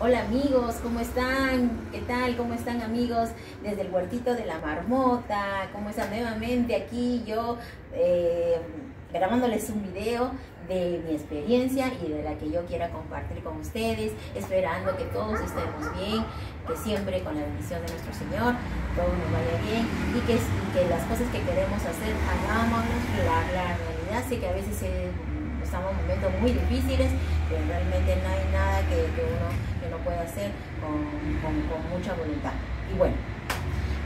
Hola amigos, ¿cómo están? ¿Qué tal? ¿Cómo están amigos? Desde el huertito de la marmota, ¿cómo están nuevamente aquí yo eh, grabándoles un video de mi experiencia y de la que yo quiera compartir con ustedes, esperando que todos estemos bien, que siempre con la bendición de nuestro Señor todo nos vaya bien y que, las cosas que queremos hacer hagámoslas la, la realidad. Sé que a veces estamos en momentos muy difíciles, pero realmente no hay nada que, uno pueda hacer con, mucha voluntad. Y bueno,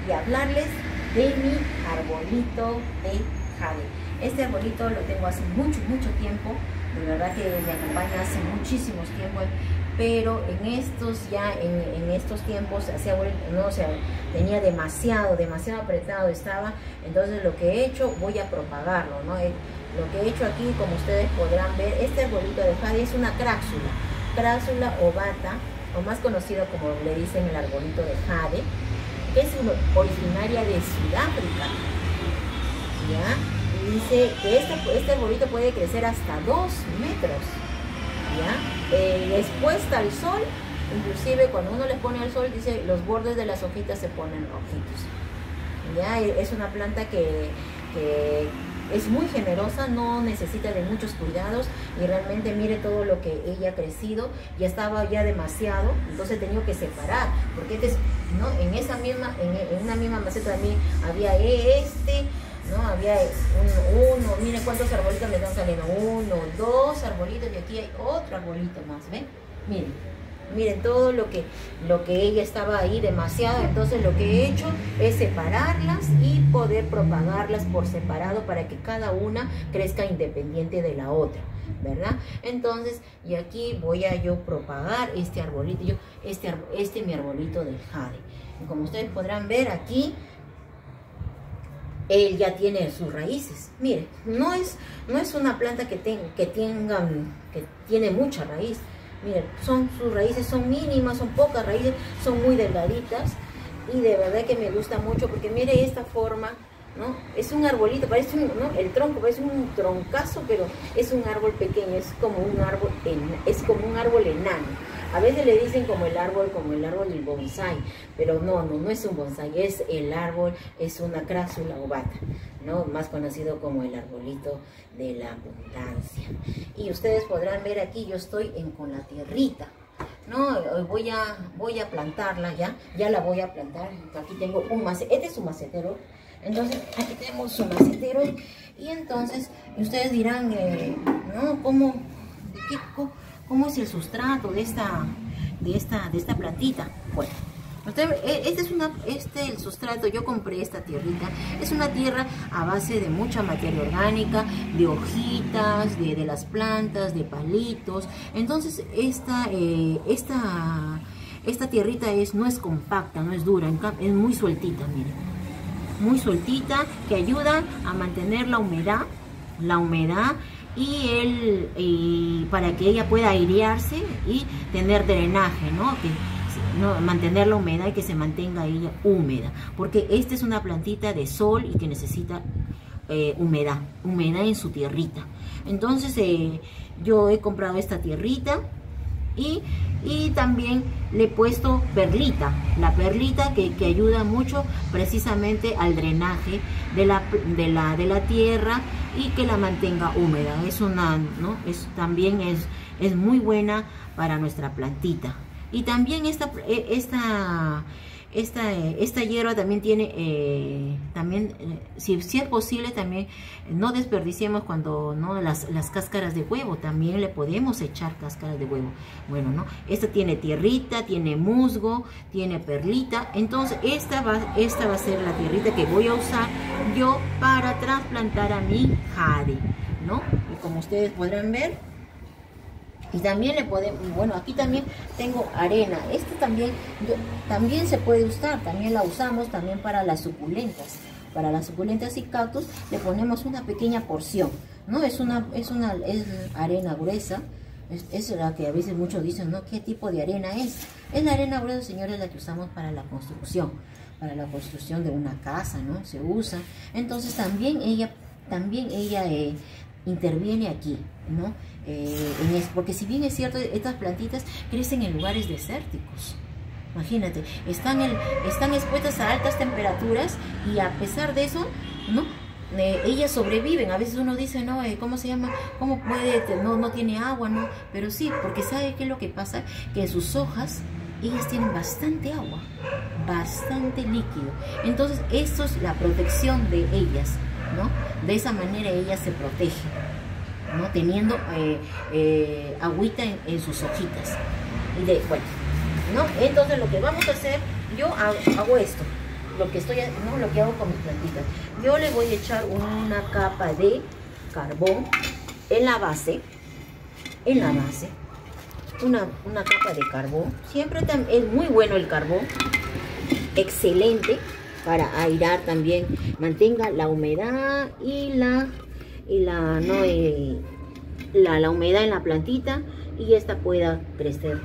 y hablarles de mi arbolito de jade. Este arbolito lo tengo hace mucho, mucho tiempo, de verdad que me acompaña hace muchísimos tiempos, pero en estos ya, en, estos tiempos, hacía, no, o tenía demasiado, demasiado apretado estaba, entonces lo que he hecho, voy a propagarlo, ¿no? Lo que he hecho aquí, como ustedes podrán ver, este arbolito de jade es una cráxula, cráxula ovata, o más conocido como le dicen el arbolito de jade, es originaria de Sudáfrica. ¿Ya? Y dice que este, este arbolito puede crecer hasta 2 metros. ¿Ya? Eh, expuesta al sol, inclusive cuando uno le pone al sol, dice los bordes de las hojitas se ponen rojitos. ¿Ya? Es una planta que, que es muy generosa, no necesita de muchos cuidados y realmente mire todo lo que ella ha crecido, ya estaba ya demasiado, entonces he tenido que separar, porque ¿no? en esa misma, en, una misma maceta también había este, ¿no? Había uno, miren cuántos arbolitos me están saliendo, uno, dos arbolitos y aquí hay otro arbolito más, ¿ven? Miren miren todo lo que, lo que ella estaba ahí demasiado, entonces lo que he hecho es separarlas y poder propagarlas por separado para que cada una crezca independiente de la otra. ¿verdad? Entonces, y aquí voy a yo propagar este arbolito, yo, este, este mi arbolito del jade. Y como ustedes podrán ver aquí, él ya tiene sus raíces. Mire, no es, no es una planta que, que, tengan, que tiene mucha raíz, Miren, son, sus raíces son mínimas, son pocas raíces, son muy delgaditas y de verdad que me gusta mucho porque mire esta forma, ¿no? Es un arbolito, parece un, ¿no? El tronco parece un troncazo, pero es un árbol pequeño, es como un árbol, es como un árbol enano. A veces le dicen como el árbol, como el árbol del bonsai, pero no, no, no es un bonsai, es el árbol, es una crásula ovata, ¿no? Más conocido como el arbolito de la abundancia. Y ustedes podrán ver aquí, yo estoy en, con la tierrita, ¿no? Voy a, voy a plantarla ya, ya la voy a plantar. Aquí tengo un macetero, este es un macetero. Entonces, aquí tenemos su macetero. Y entonces, ustedes dirán, eh, ¿no? ¿Cómo, de qué, cómo es el sustrato de esta, de esta, de esta plantita. Bueno, e, este es una, este el sustrato, yo compré esta tierrita, es una tierra a base de mucha materia orgánica, de hojitas, de, de las plantas, de palitos. Entonces esta, eh, esta, esta tierrita es, no es compacta, no es dura, es muy sueltita, miren. Muy sueltita, que ayuda a mantener la humedad, la humedad y él para que ella pueda airearse y tener drenaje, ¿no? Que, ¿no? mantener la humedad y que se mantenga ella húmeda, porque esta es una plantita de sol y que necesita eh, humedad, humedad en su tierrita. Entonces eh, yo he comprado esta tierrita y, y, también le he puesto perlita, la perlita que, que, ayuda mucho precisamente al drenaje de la, de la, de la tierra y que la mantenga húmeda. Es una, ¿no? Es, también es, es muy buena para nuestra plantita. Y también esta, e, esta, esta, esta hierba también tiene, eh, también, eh, si, es posible, también no desperdiciemos cuando, ¿no? Las, las cáscaras de huevo, también le podemos echar cáscaras de huevo. Bueno, ¿no? Esta tiene tierrita, tiene musgo, tiene perlita, entonces esta va, esta va a ser la tierrita que voy a usar yo para trasplantar a mi jade, ¿no? Y como ustedes podrán ver, y también le podemos, bueno, aquí también tengo arena. Este también, también se puede usar, también la usamos también para las suculentas. Para las suculentas y cactus le ponemos una pequeña porción, ¿no? Es una, es una es arena gruesa, es, es, la que a veces muchos dicen, ¿no? ¿Qué tipo de arena es? Es la arena gruesa, señores, la que usamos para la construcción, para la construcción de una casa, ¿no? Se usa. Entonces también ella, también ella... Eh, interviene aquí, ¿no? Eh, porque si bien es cierto, estas plantitas crecen en lugares desérticos. Imagínate, están, están expuestas a altas temperaturas y a pesar de eso, ¿no? Eh, ellas sobreviven. A veces uno dice, no, eh, ¿cómo se llama? ¿Cómo puede? No, no tiene agua, ¿no? Pero sí, porque ¿sabe qué es lo que pasa? Que sus hojas ellas tienen bastante agua, bastante líquido. Entonces, eso es la protección de ellas, ¿no? De esa manera ellas se protegen, ¿no? Teniendo eh, agüita en, sus hojitas. Y de, bueno, ¿no? Entonces, lo que vamos a hacer, yo hago esto lo que estoy no lo que hago con mis plantitas yo le voy a echar una capa de carbón en la base en la base una, una capa de carbón siempre es muy bueno el carbón excelente para airar también mantenga la humedad y la y la no eh, la, la humedad en la plantita y esta pueda crecer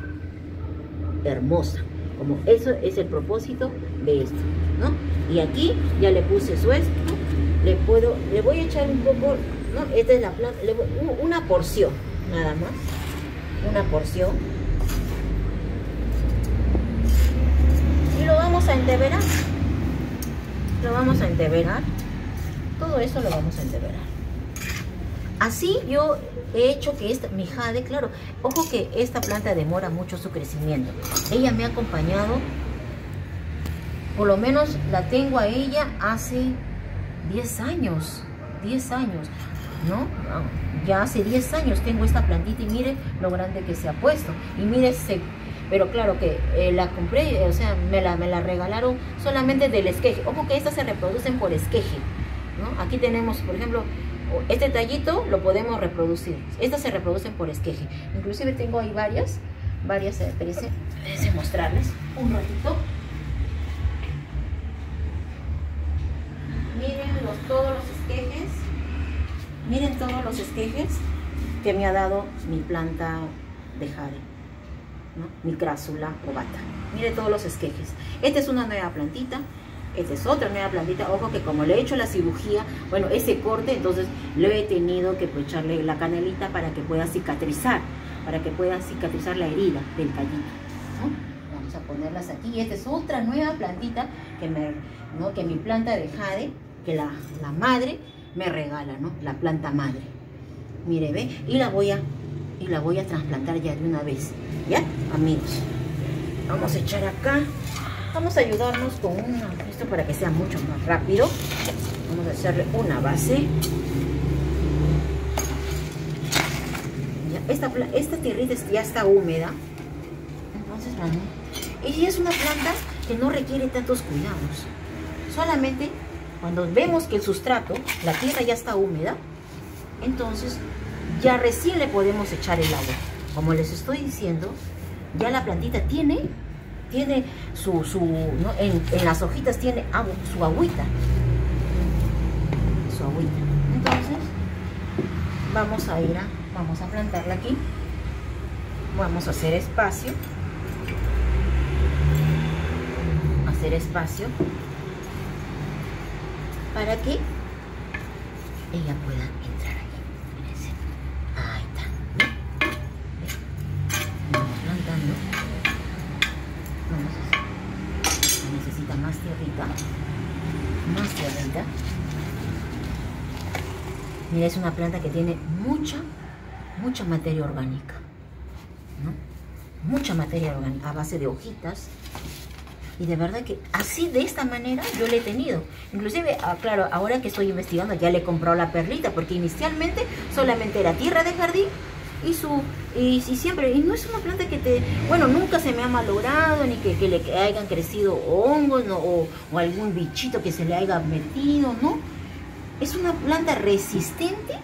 hermosa como eso es el propósito de esto, ¿no? Y aquí ya le puse su esto, le puedo, le voy a echar un poco, ¿no? Esta es la planta, una porción, nada más, una porción. Y lo vamos a enteberar, lo vamos a enteberar, todo eso lo vamos a enteberar. Así yo he hecho que esta, mi jade, claro, ojo que esta planta demora mucho su crecimiento. Ella me ha acompañado, por lo menos la tengo a ella hace 10 años, 10 años, ¿no? Ya hace 10 años tengo esta plantita y mire lo grande que se ha puesto. Y mire, pero claro que eh, la compré, o sea, me la, me la regalaron solamente del esqueje. Ojo que estas se reproducen por esqueje, ¿no? Aquí tenemos, por ejemplo, este tallito lo podemos reproducir. Estas se reproducen por esqueje. Inclusive tengo ahí varias, varias, eh, espérense, mostrarles un ratito. Miren todos los esquejes. Miren todos los esquejes que me ha dado mi planta de jade. ¿No? Mi crásula ovata. Miren todos los esquejes. Esta es una nueva plantita esta es otra nueva plantita. Ojo que como le he hecho la cirugía, bueno, ese corte, entonces le he tenido que pues, echarle la canelita para que pueda cicatrizar, para que pueda cicatrizar la herida del callito. Vamos a ponerlas aquí. Esta es otra nueva plantita que, me, ¿no? que mi planta de jade, que la, la madre me regala, ¿no? La planta madre. Mire, ve, y la voy a, y la voy a trasplantar ya de una vez. ¿Ya? Amigos. Vamos a echar acá Vamos a ayudarnos con una, esto para que sea mucho más rápido. Vamos a hacerle una base. esta, esta tierrita ya está húmeda. Entonces vamos. Y es una planta que no requiere tantos cuidados. Solamente cuando vemos que el sustrato, la tierra ya está húmeda, entonces ya recién le podemos echar el agua. Como les estoy diciendo, ya la plantita tiene tiene su, su en, las hojitas tiene agua, su agüita. Su agüita. Entonces, vamos a ir a, vamos a plantarla aquí. Vamos a hacer espacio. Hacer espacio para que ella pueda entrar aquí. Ahí está. Vamos plantando. necesita más tierrita más tierrita mira es una planta que tiene mucha mucha materia orgánica mucha materia orgánica a base de hojitas. Y de verdad que así de esta manera yo le he tenido. Inclusive ah, claro ahora que estoy investigando ya le he comprado la perlita porque inicialmente solamente era tierra de jardín y su y, siempre y no es una planta que te bueno nunca se me ha malogrado ni que, le hayan crecido hongos o, algún bichito que se le haya metido no es una planta resistente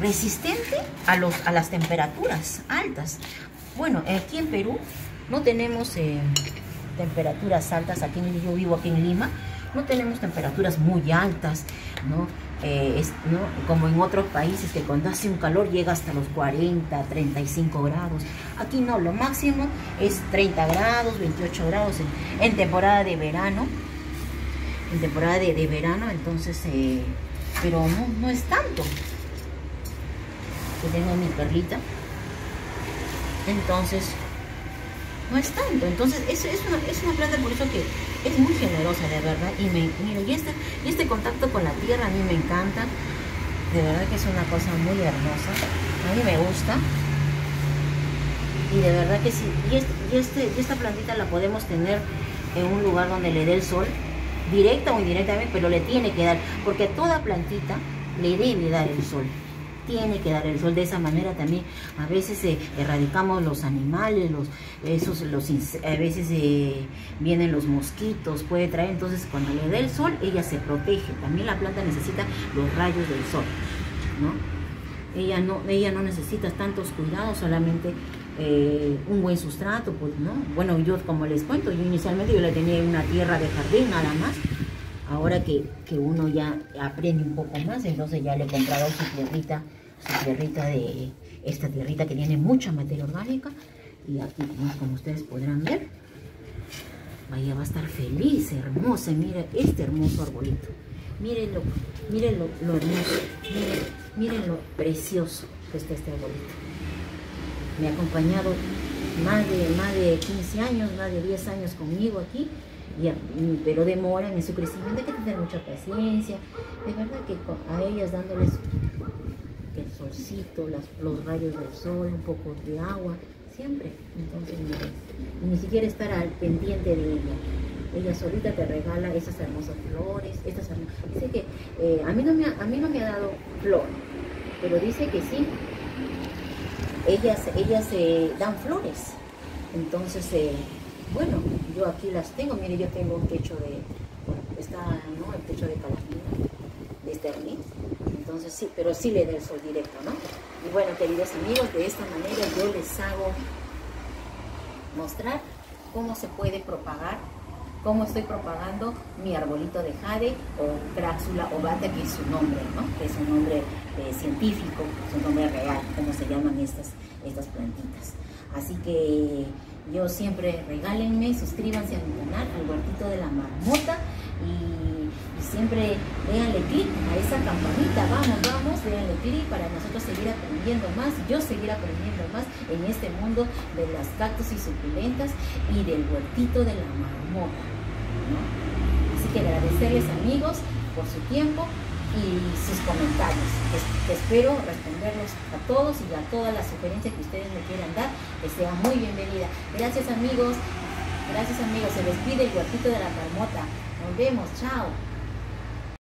resistente a los a las temperaturas altas. Bueno aquí en Perú no tenemos eh, temperaturas altas aquí yo vivo aquí en Lima no tenemos temperaturas muy altas no eh, ¿no? como en otros países que cuando hace un calor llega hasta los 40, 35 grados. Aquí no, lo máximo es 30 grados, 28 grados en, temporada de verano. En temporada de, verano, entonces, eh, pero no, no es tanto. que tengo mi perlita. Entonces, no es tanto. Entonces, es, es, una, es una planta por eso que es muy generosa, de verdad. Y, me, mira, y, este, y este contacto con la tierra a mí me encanta. De verdad que es una cosa muy hermosa. A mí me gusta. Y de verdad que sí. Y, este, y, este, y esta plantita la podemos tener en un lugar donde le dé el sol, directa o indirectamente, pero le tiene que dar, porque toda plantita le debe dar el sol tiene que dar el sol. De esa manera también a veces eh, erradicamos los animales esos a veces eh, vienen los mosquitos puede traer. Entonces cuando le dé el sol ella se protege. También la planta necesita los rayos del sol no ella no ella no necesita tantos cuidados solamente eh, un buen sustrato pues no bueno yo como les cuento yo inicialmente yo le tenía una tierra de jardín nada más ahora que, uno ya aprende un poco más, entonces ya le he comprado su tierrita, su tierrita de, esta tierrita que tiene mucha materia orgánica, y aquí, como ustedes podrán ver, vaya va a estar feliz, hermosa, mire este hermoso arbolito, mírenlo, mírenlo lo hermoso, miren, miren lo precioso que está este arbolito. Me ha acompañado más de, más de 15 años, más de 10 años conmigo aquí, pero demoran en su crecimiento, hay que tener mucha paciencia. De verdad que a ellas dándoles el solcito, los rayos del sol, un poco de agua, siempre. Entonces, ni siquiera estar al pendiente de ella. Ella solita te regala esas hermosas flores, estas Dice que eh, a, mí no me ha, a mí no me ha dado flor, pero dice que sí. Ellas, ellas eh, dan flores. Entonces, eh, bueno, yo aquí las tengo, mire, yo tengo un techo de, bueno, está, ¿no? El techo de calamina, de esternil, entonces sí, pero sí le da el sol directo, ¿no? Y bueno, queridos amigos, de esta manera yo les hago mostrar cómo se puede propagar, cómo estoy propagando mi arbolito de jade o cráxula ovata, que es su nombre, ¿no? Que es un nombre eh, científico, es un nombre real, como se llaman estas, estas plantitas. Así que yo siempre regálenme, suscríbanse a mi canal, al huertito de la marmota y, siempre déjenle clic a esa campanita, vamos, vamos, déjenle clic para nosotros seguir aprendiendo más, yo seguir aprendiendo más en este mundo de las cactus y suculentas y del huertito de la marmota. Así que agradecerles amigos por su tiempo y sus comentarios. espero responderlos a todos y a todas las sugerencias que ustedes me quieran dar, que sea muy bienvenida. Gracias amigos, gracias amigos. Se despide el huertito de la marmota. Nos vemos, chao.